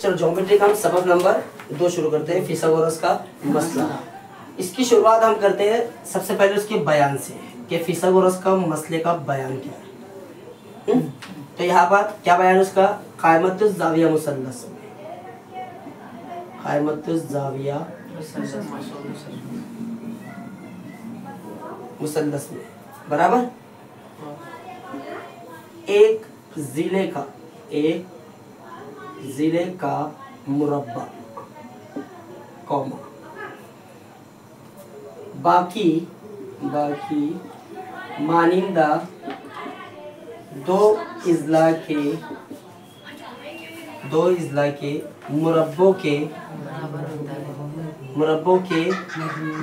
चलो ज्योमेट्री का हम सबक नंबर दो शुरू करते हैं फिसागोरस का मसला इसकी शुरुआत हम करते हैं, सबसे पहले उसके बयान से, कि फिसागोरस का मसले का बयान क्या है। हम्म? तो यहाँ पर क्या बयान उसका? कायमत जाविया मुसल्लस कायमत जाविया मुसल्लस में बराबर? एक ज़िले का, एक ज़िले का मुरब्बा, कौमा। बाकी बाकी मानिंदा दो इजला के, दो इजला के मुरबों के, मुरब्बों के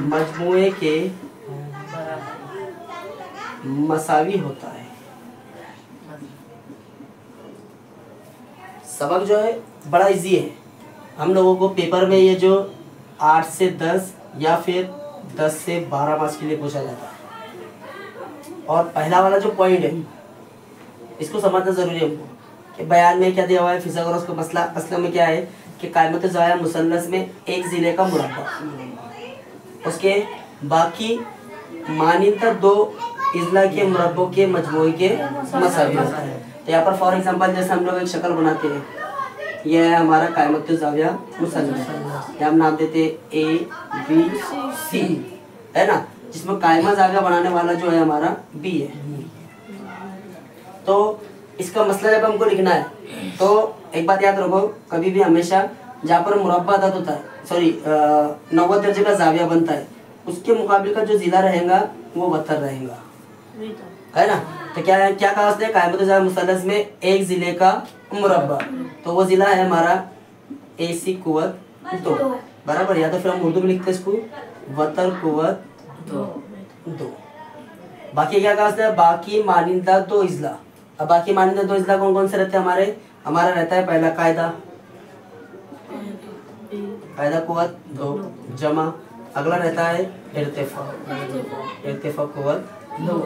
मजमुए के मसावी होता है। सबक जो है, बड़ा इजी है। हम लोगों को पेपर में ये जो आठ से दस या फिर दस से बारह मार्क्स के लिए पूछा जाता है। और पहला वाला जो पॉइंट है, इसको समझना ज़रूरी है हमको कि बयान में क्या दिया हुआ है, फिजागोरस का मसला असला में क्या है कि कायमत ज़ाया मुसलस में एक ज़िले का मुरब्बा उसके बाकी मानिंदा दो इजला के मुरबों के मजमू के मसावी होता है। तो यहाँ पर फॉर एग्जांपल जैसे हम लोग एक शक्ल बनाते हैं यह है हमारा कायमत जाविया मुसलस या हम नाम देते हैं ए बी सी है ना? जिसमें कायमा जाविया बनाने वाला जो है हमारा बी है। तो इसका मसला जब हमको लिखना है तो एक बात याद रखो कभी भी हमेशा जहाँ पर मुरब्बा दर्द होता है सॉरी नौवे दर्जे का जाविया बनता है उसके मुकाबले का जो जिला रहेगा वो बदतर रहेगा। है ना? तो क्या क्या कहा उसने? कायमत मुसलस में एक ज़िले का मुरब्बा। तो वो जिला है हमारा ए सी कुवत दो। बराबर? या तो फिर हम उर्दू में लिखते इसको। वतर कुवत दो। दो। बाकी क्या कहा उसने? बाकी मानिंदा दो इजला। अब बाकी मानिंदा दो इजला कौन कौन से रहते हैं हमारे? हमारा रहता है पहला कायदा। कायदा कुवत दो। जमा। अगला रहता है इर्तिफा। इर्तिफा कुवत दो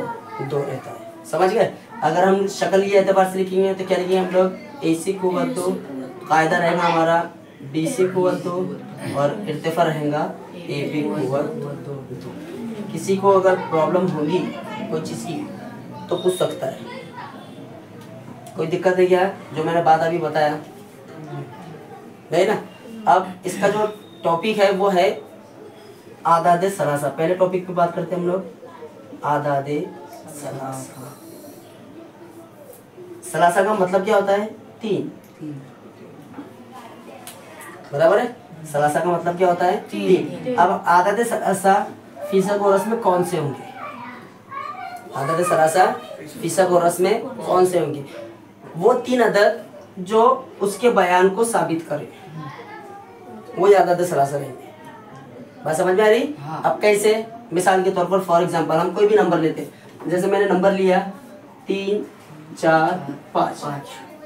दो रहता है। समझ गए? अगर हम शक्ल के एतबार से लिखेंगे तो क्या लिखेंगे हम लोग? ए सी कुवत दो कायदा रहेगा हमारा बी सी कुत दो और इर्तिफा रहेगा ए बी कुवत। दो किसी को अगर प्रॉब्लम होगी, कोई चीज़ की तो पूछ सकता है। कोई दिक्कत है क्या? जो मैंने बात अभी बताया। नहीं ना? अब इसका जो टॉपिक है, वो है आदाद सरासा। पहले टॉपिक पे बात करते हैं हम लोग। आदाद सलासा। सलासा का मतलब क्या होता है? तीन। बराबर है? सलासा का मतलब क्या होता है? तीन। अब आदाद सलासा फ़ीसद और रस में कौन से होंगे? आदत सरासा फ़ीसद और रस में कौन से होंगे? वो तीन अदद जो उसके बयान को साबित करे। वो आदत सरासा रहेंगे। बात समझ में आ रही? हाँ। अब कैसे? मिसाल के तौर पर फॉर एग्जांपल हम कोई भी नंबर लेते हैं। जैसे मैंने नंबर लिया तीन चार पाँच।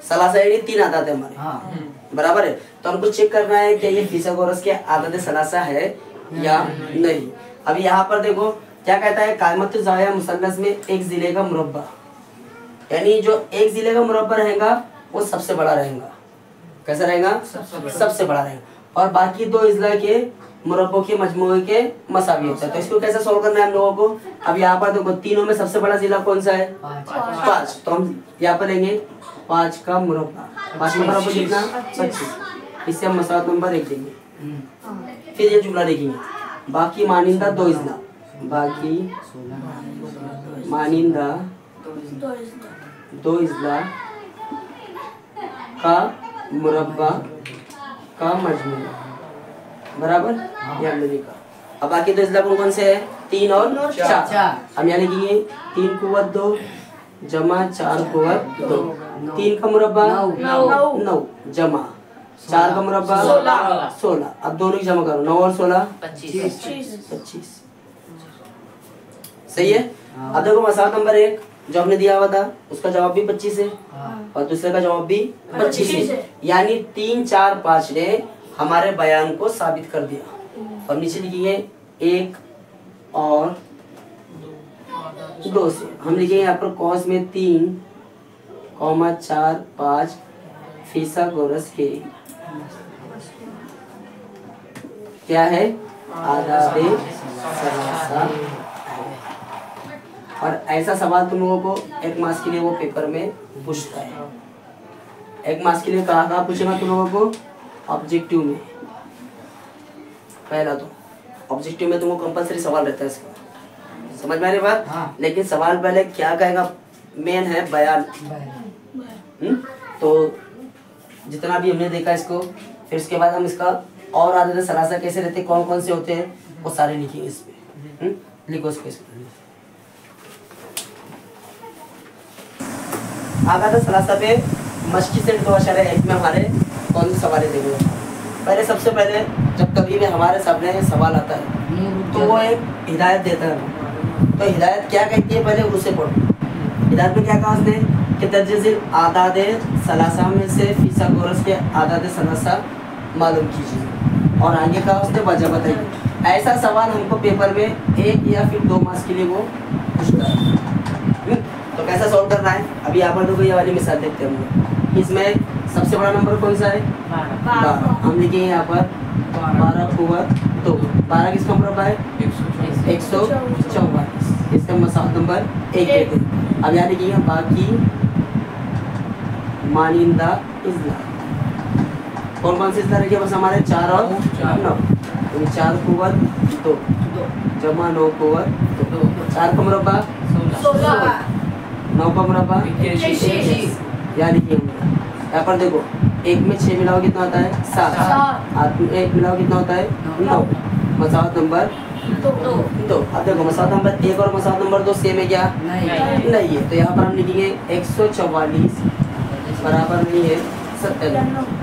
सलासा यानी तीन आदत है हमारे। हाँ। बराबर है? तो हमको चेक करना है कि ये और के आदत सलासा है या नहीं। अब यहाँ पर देखो क्या कहता है कायमत जाया मुसन्नस में एक ज़िले का मुरब्बा। यानी जो एक ज़िले का मुरब्बा रहेगा वो सबसे बड़ा रहेगा। कैसा रहेगा? सबसे बड़ा। सबसे बड़ा रहेगा। और बाकी दो इजला के मुरब्बों के मजमुए के मसावी होता है। तो इसको कैसे सोल्व करना है हम लोगों को? अब यहाँ पर देखो तीनों में सबसे बड़ा जिला कौन सा है? पाँच। तो हम यहाँ पर लेंगे पाँच का मुरब्बा। पाँच का मुरब्बा कितना? पच्चीस। इससे हम मसावत नंबर एक देंगे फिर ये जुमला देखेंगे। बाकी मानिंदा दो इजला बाकी मानिंदा दो इजला का मुरब्बा का मजमूआ बराबर? ये हमने लिखा अब बाकी दो इजला कौन कौन से है। तीन और चार। चार। हम यहाँ लिखेंगे तीन कुवत दो जमा चार कुत दो। तीन का मुरब्बा? नौ। जमा। चार का मुरब्बा? सोलह। सोलह। अब दोनों की जमा करो। नौ और सोलह? पच्चीस। पच्चीस। सही है? अब देखो मसाल नंबर एक। जो हमने दिया हुआ था उसका जवाब भी पच्चीस है। हाँ। और दूसरे का जवाब भी पच्चीस है। है। यानी तीन चार पाँच ने हमारे बयान को साबित कर दिया। और नीचे लिखिए एक और दो से। हम लिखेंगे यहाँ पर कॉस में तीन, कॉमा चार, पाँच फीसा गोरस के। क्या है? सलासा और ऐसा सवाल तुम लोगों को एक मास के लिए वो पेपर में पूछता है। एक मास के लिए कहा कहा पूछेगा तुम लोगों को? ऑब्जेक्टिव में। पहला तो। ऑब्जेक्टिव में तुमको कंपलसरी सवाल रहता है इसका। समझ में आ रही बात? हाँ। लेकिन सवाल पहले क्या कहेगा? मेन है बयान। हम्म? तो जितना भी हमने देखा इसको फिर उसके बाद हम इसका और आदत सलासा कैसे रहते हैं कौन कौन से होते हैं वो सारे लिखिए इसमें हम्म? लिखो इसको इसमें आगादा सलासा पे मस्की सेट दो अशारे एक में हमारे कौन से सवाल देंगे पहले सबसे पहले जब कभी भी हमारे सामने सवाल आता है तो वो एक हिदायत देता है। तो हिदायत क्या कहती है पहले उसे पढ़ो। हिदायत में क्या कहा उसने? कि तजिल आदाद सलासा में से फीसा गोरस के आदाद सलासा मालूम कीजिए। और आगे कहा उसने वजह बताइए। ऐसा सवाल हमको पेपर में एक या फिर दो मार्क्स के लिए वो पूछता है। हम्म, तो कैसा सॉल्व करना है? अभी यहाँ पर देखो ये वाली मिसाल देखते हैं हम लोग। इसमें सबसे बड़ा नंबर कौन सा है? बारह। हम लिखेंगे यहाँ पर बारह। ओवर दो। बारह किसका मुरब्बा है एक सौ चौवालीस। इसका मसाल नंबर एक एक। अब यहाँ लिखिएगा बाकी मानिंदा इजला कौन कौन से इजला रखिए बस हमारे? चार और नौ। तो चार कुवर दो। जमा नौ कुवर दो। चार का मुरब्बा सोलह। नौ का। यहाँ लिखिए हम यहाँ पर देखो एक में छः मिलाओ कितना होता है? सात। आठ में एक मिलाओ कितना होता है? नौ। मसावत नंबर? दो। अब देखो मसावत नंबर एक और मसावत नंबर दो सेम है क्या? नहीं। नहीं है। तो यहाँ पर हम लिखेंगे एक सौ चौवालीस बराबर नहीं है सत्तर।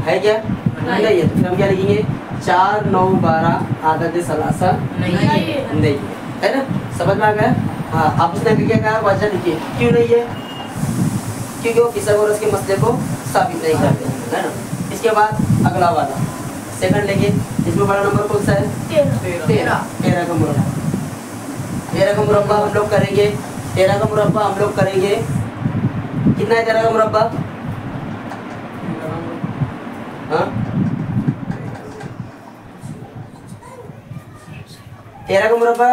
है क्या? नहीं। है। तो फिर हम क्या लिखेंगे? चार नौ बारह आदत सलासा। नहीं है। है। ना? समझ में आ गया? हाँ। आप उसने क्या कहा? वजह लिखिए। क्यों नहीं है? क्योंकि वो और उसके मसले को साबित नहीं करते है ना? इसके बाद अगला वाला। सेकंड लेंगे इसमें बड़ा नंबर कौन सा है? तेरह। तेरह। का मुरब्बा। तेरह का मुरब्बा हम लोग करेंगे। तेरह का मुरब्बा हम लोग करेंगे। कितना है तेरह का मुरब्बा? हाँ? तेरह का मुरब्बा?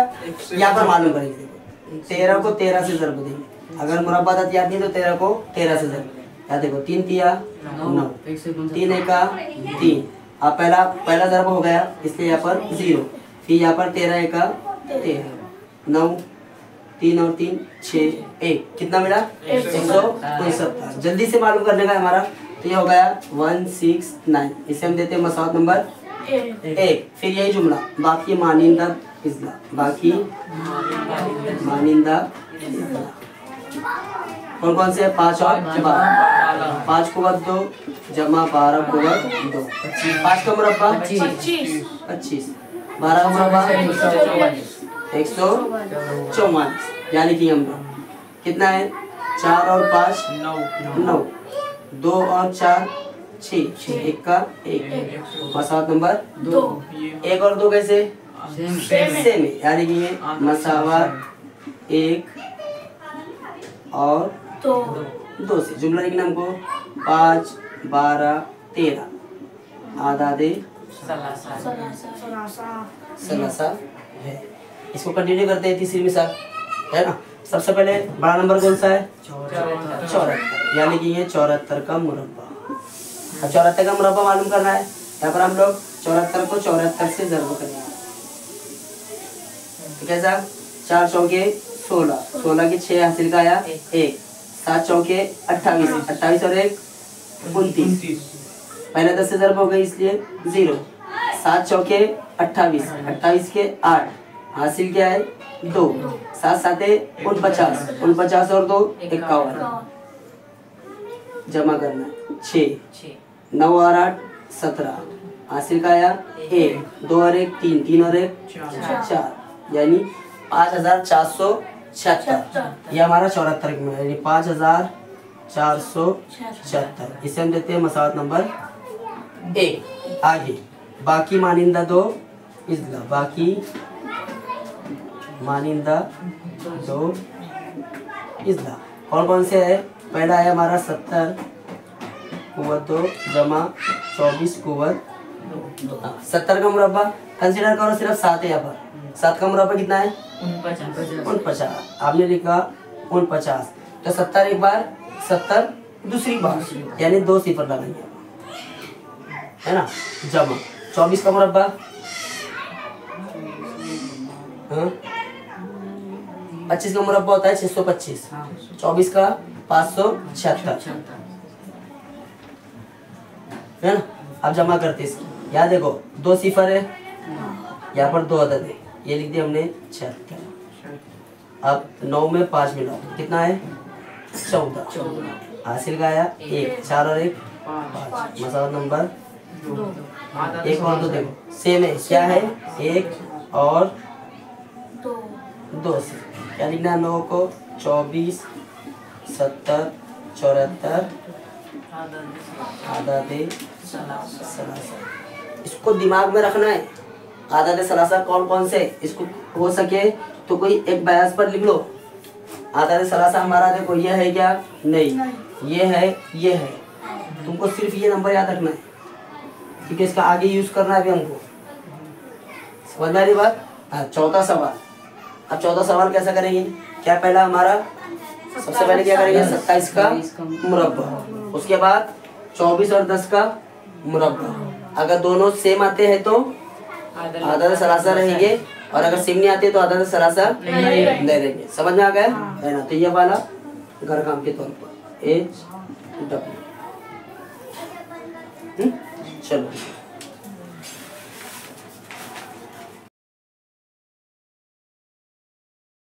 यहाँ पर मालूम करेंगे। तेरह को तेरह से ज़रूर देंगे। अगर मुरब्बा दांत याद नहीं तो तेरह को तेरह से ज़रूर याद देखो तीन तिया नौ। तीन एक तीन। अब पहला पहला जरब हो गया इसलिए यहाँ पर ज़ीरो। फिर यहाँ पर तेरह एक तेरह। नौ तीन और तीन छः एक। कितना मिला? एक सौ उनसत्तर। जल्दी से मालूम करने का हमारा। तो ये हो गया वन सिक्स नाइन। इसे हम देते हैं मसावत नंबर एक। फिर यही जुमला। बाकी मानिंदा इजला बाकी मानिंदा। इजला कौन कौन से है? पाँच और जमा। पाँच को बाद दो जमा बारह को बाद दो। पाँच का मुरब्बा? पच्चीस। बारह का मुरब्बा? एक सौ चौवालीस। यानी कि हम लोग कितना है? चार और पाँच? नौ। नौ। दो और चार? छः। एक का एक। मसावत नंबर? दो। एक और दो कैसे? सेम यानी कि ये मसावत एक और दो। दो से। जुमला लिखना हमको पाँच बारह तेरह। आधा दे। सलासा। है। इसको कंटिन्यू करते हैं तीसरी मिसाल है ना? सबसे पहले बड़ा नंबर कौन सा है? चौहत्तर। यानी कि ये चौहत्तर का मुरब्बा। अब चौहत्तर का मुरब्बा मालूम करना है। यहाँ पर हम लोग चौहत्तर को चौहत्तर से ज़रूर करेंगे। ठीक है कैसा चार चौके। सोलह। सोलह के छह हासिल का आया एक। सात चौके अट्ठाईस। अट्ठाईस और एक उनतीस। पहले दस से जरब हो गई इसलिए ज़ीरो। सात चौके अट्ठाईस। अट्ठाईस के आठ। हासिल क्या है दो। सात साते उनपचास। उनपचास और दो इक्यावन। जमा करना। छ नौ और आठ सत्रह। हासिल का आया एक। दो और एक तीन। तीन और एक चार। यानी पाँच हज़ार चार सौ छिहत्तर। ये हमारा चौहत्तर में यानी पाँच हज़ार चार सौ छिहत्तर। इसे हम देते हैं मसावत नंबर एक आगे बाकी मानिंदा दो इजला बाकी मानिंदा दो इजला कौन कौन से है? पहला है हमारा सत्तर कुवत दो जमा चौबीस कुवत। हाँ, सत्तर का मुरब्बा कंसिडर करो सिर्फ़ सात है यहाँ पर। सात का मुरब्बा कितना है? उन पचास आपने लिखा उन पचास तो सत्तर एक बार सत्तर दूसरी बार। यानी दो सिफर लगाएँगे। है ना? जमा चौबीस का मुरब्बा। हाँ? पच्चीस का मुरब्बा होता है छह सौ पच्चीस। चौबीस का पाँच सौ छिहत्तर। है ना? आप जमा करते इसकी। यहाँ देखो दो सिफर है। यहाँ पर दो अदद है। ये लिख दिया हमने छिहत्तर अब नौ में पाँच मिला। कितना है? चौदह। हासिल का आया एक। चार और एक। पाँच। मसाला नंबर एक और दो देखो। सेम है। क्या है? एक और दो। दो से। क्या लिखना है नौ को? चौबीस सत्तर चौहत्तर। आधा दे। सलासा। इसको दिमाग में रखना है। दे सलासा कौन कौन से इसको हो सके तो कोई एक बयास पर लिख लो। दे सलासा हमारा देखो ये है क्या? नहीं। ये है ये है। तुमको सिर्फ़ ये नंबर याद रखना है। क्योंकि इसका आगे यूज़ करना है अभी हमको। समझ में आ रही बात? हाँ चौथा सवाल। अब चौथा सवाल कैसा करेंगे? क्या पहला हमारा? सबसे पहले क्या करेंगे? सत्ताईस का। मुरब्बा। उसके बाद चौबीस और दस का मुरब्बा। अगर दोनों सेम आते हैं तो आधा सरासा रहेंगे। और अगर सेम नहीं आते तो आधा सरासा नहीं रहेंगे। समझ में आ गया? है। ना? तो ये वाला घर काम के तौर पर। H W. चलो।